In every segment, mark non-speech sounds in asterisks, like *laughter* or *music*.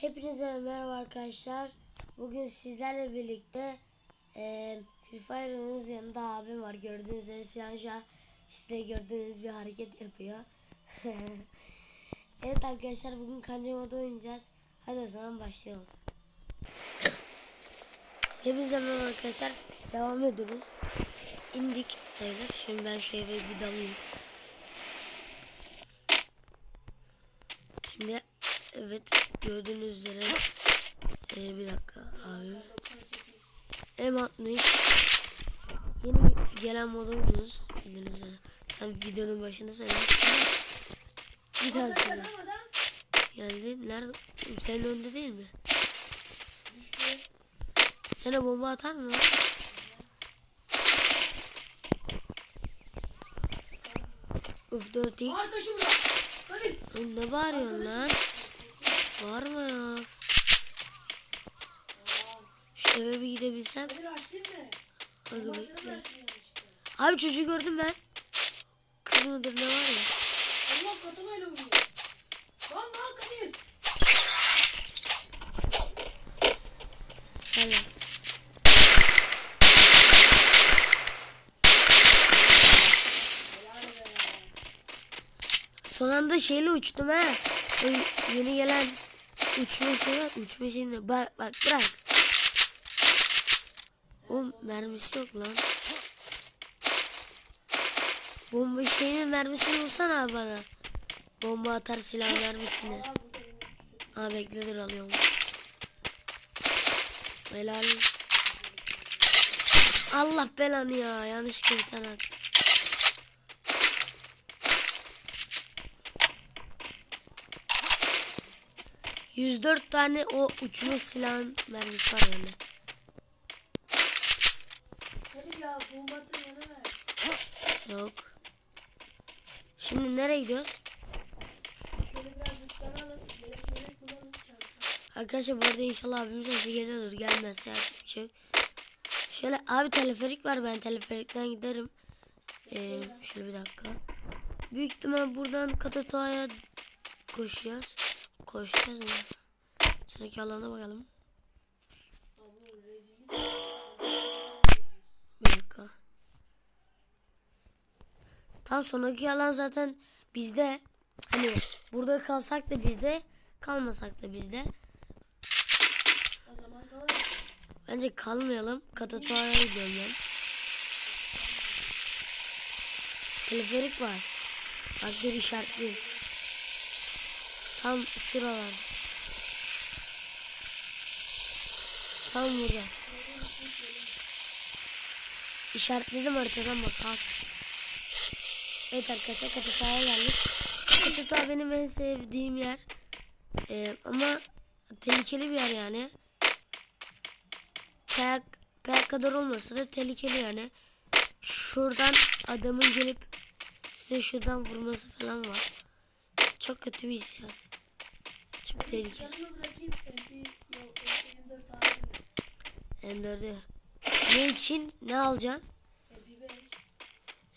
Hepinize merhaba arkadaşlar. Bugün sizlerle birlikte e, Free Fire oynuyoruz. Yanımda abim var. Gördüğünüz üzere şu an şu an size gördüğünüz bir hareket yapıyor. *laughs* evet arkadaşlar bugün kanca modu oynayacağız. Hadi o zaman başlayalım. Hepinize merhaba arkadaşlar. Devam ediyoruz. İndik sayılır. Şimdi ben eve bir dalayım. Şimdi evet gördüğünüz üzere ee, bir dakika abi. M60 yeni gelen modumuz bildiğiniz üzere. Tam videonun başında söylemiştim. Bir söyle. Geldi. Nerede? Senin önünde değil mi? Sana bomba atar mı? Uf 4x. Oğlum Ne bağırıyorsun lan? Bağırma ya. Şu eve bir gidebilsem. Hadi bekle. Abi çocuğu gördüm ben. Kız mıdır ne var ya? Allah katamayla vuruyor. Lan lan Kadir. Gel lan. Son anda şeyle uçtum ha. Yeni gelen uçma şey var. Uçma şeyini bak bak bırak. O mermisi yok lan. Bomba şeyinin mermisini bulsana abi bana. Bomba atar silah mermisini. Ha bekle dur alıyorum. Helal. Allah belanı ya. Yanlış bir tane attım. Yüz dört tane o uçma silahın mermisi var yani. Yok. Şimdi nereye gidiyoruz? Arkadaşlar bu arada inşallah abimiz sesi geliyordur. Gelmezse yapacak. Şöyle abi teleferik var ben teleferikten giderim. Ee, şöyle bir dakika. Büyük ihtimal buradan Katatağ'a koşacağız. Koşacağız mı? Sonraki alana bakalım rezil. Bir dakika. Tam sonraki alan zaten bizde. Hani burada kalsak da bizde, kalmasak da bizde. Bence kalmayalım. Katatağ'a gidiyorum ben. Teleferik var. Bak bir işaretli. Tam şuralar. Tam burada. İşaretledim haritadan bak. al. Evet arkadaşlar Katatağ'a geldik. Katatağ benim en sevdiğim yer. Ee, ama tehlikeli bir yer yani. Kayak, kayak kadar olmasa da tehlikeli yani. Şuradan adamın gelip size şuradan vurması falan var. Çok kötü bir iş yani. Çok tehlikeli. Yanıma bırakayım. MP yok. MP24 aldım. M4'ü. Ne için? Ne alacaksın?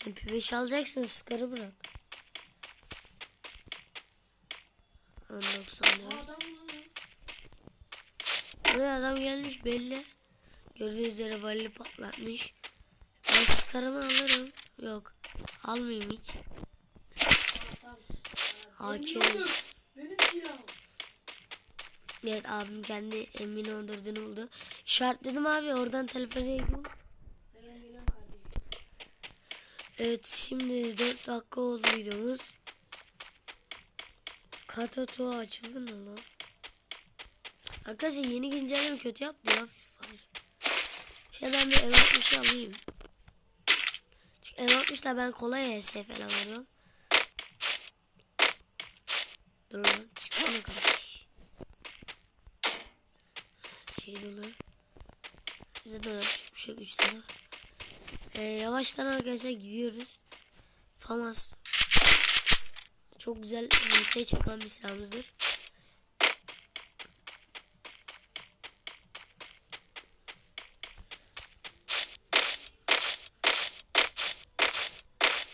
MP5. MP5 alacaksın. Skarı bırak. 1094. Adam bulalım. Buraya adam gelmiş belli. Gördüğünüz üzere balli patlatmış. Ben skarımı alırım. Yok. Almayayım hiç. Silahım. Evet abim kendi emin öldürdüğünü buldu. İşaretledim abi oradan telefona gidiyorum. Evet şimdi 4 dakika oldu videomuz. Katato açıldı mı lan? Arkadaşlar yeni güncelleme kötü yaptı ya Free. Şey ben bir M60 alayım. Çünkü M60'la ben kolay HS falan vuruyorum. Dur lan çıksana kardeş. Şey dolu. Bize bir şey güç daha. Ee, yavaştan arkadaşlar gidiyoruz. Famas. Çok güzel VS çıkan bir silahımızdır.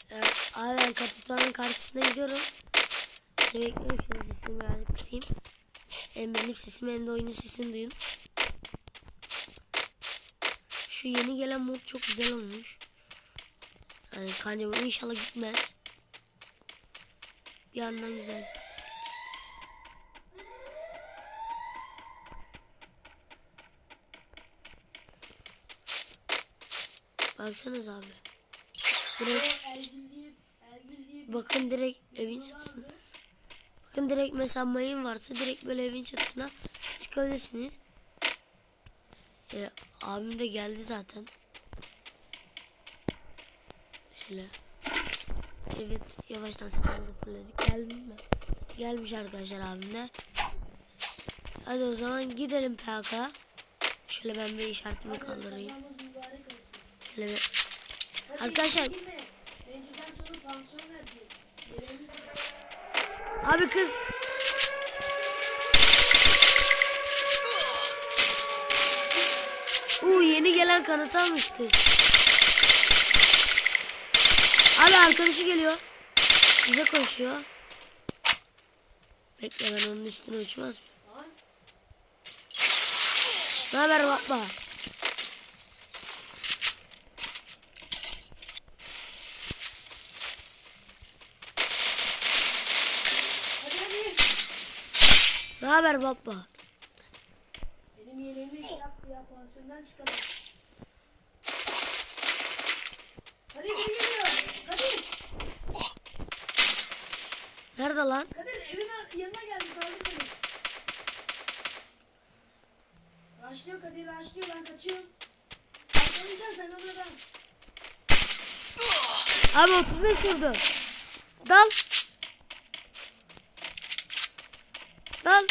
Evet, abi Katuta'nın karşısına gidiyorum. Bekliyorum şöyle sesini birazcık kısayım. Hem benim sesimi hem de oyunun sesini duyun. Şu yeni gelen mod çok güzel olmuş. Yani kanca bu inşallah gitmez. Bir yandan güzel. Baksanız abi. Direkt Bakın direkt evin çatısına. Bakın direkt mesela mayın varsa direkt böyle evin çatısına çıkabilirsiniz. E, abim de geldi zaten. Şöyle. Evet yavaştan sıkıntı fırladık. Geldin mi? Gelmiş arkadaşlar abim de. Hadi o zaman gidelim PK. Şöyle ben bir işaretimi kaldırayım. Şöyle bir... Arkadaşlar-. Abi kız. Yeni gelen kanıt almış kız. Abi arkadaşı geliyor. Bize koşuyor. Bekle ben onun üstüne uçmaz mı? Ne haber baba? Ne haber baba? Benim yeğenimi bir yaptı ya pansiyondan çıkalım. Hadi biri geliyor. Hadi. Nerede lan? Kadir evin yanına geldi kaldır beni. Raşlıyor Kadir raşlıyor ben kaçıyorum. Arkalayacağım sen oradan. Abi 35 vurdu. Dal. Dal.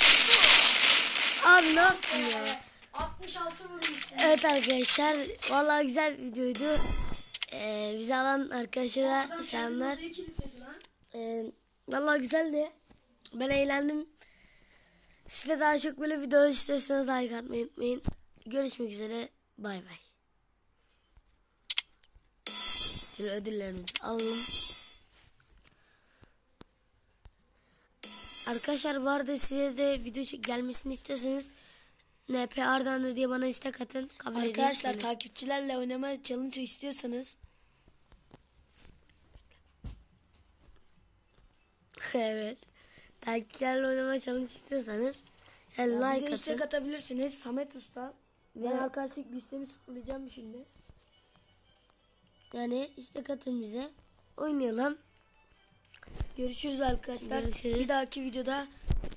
Abi ne yaptın ya? 66 vurmuş. Evet arkadaşlar vallahi güzel bir videoydu. Ee, bizi alan arkadaşlara selamlar. Ee, vallahi güzeldi. Ben eğlendim. Siz de daha çok böyle video istiyorsanız like atmayı unutmayın. Görüşmek üzere. Bay bay. Şöyle ödüllerimizi alalım. Arkadaşlar arada size de video çek- gelmesini istiyorsanız NP Ardahanlı diye bana istek atın. Kabul Arkadaşlar takipçilerle oynama challenge istiyorsanız evet. Takipçilerle oynama challenge istiyorsanız *laughs* yani bize like istek atın. atabilirsiniz. Samet Usta. Ben Ve- arkadaşlık listemi sıfırlayacağım şimdi. Yani istek atın bize. Oynayalım. Görüşürüz arkadaşlar. Görüşürüz. Bir dahaki videoda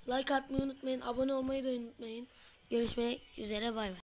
like atmayı unutmayın. Abone olmayı da unutmayın. Görüşmek üzere bay bay.